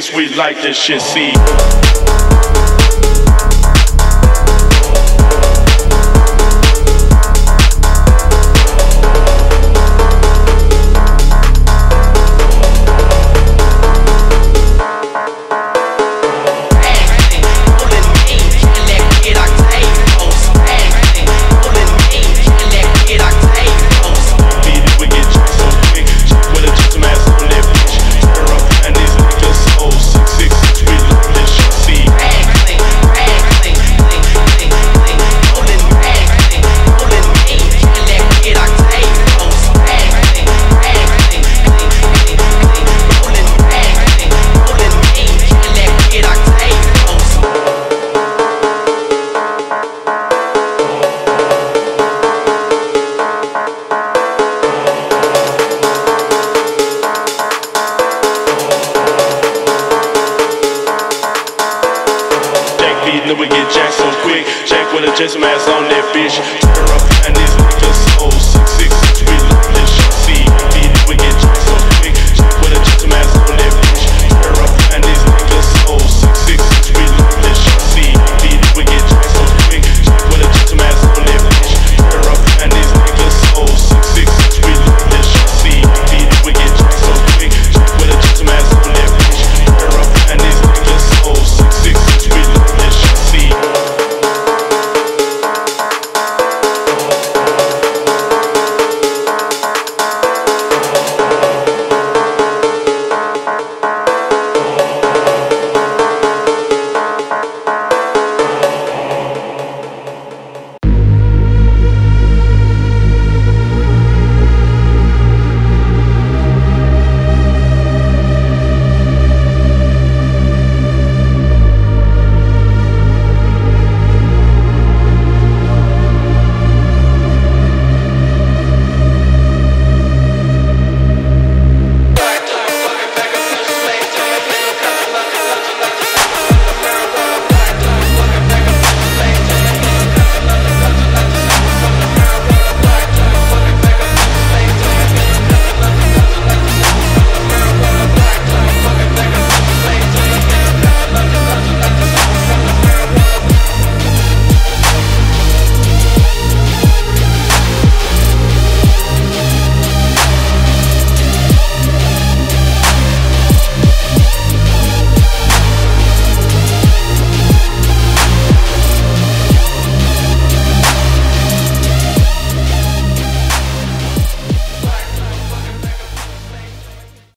six, we like this shit, see. the my ass on that bitch.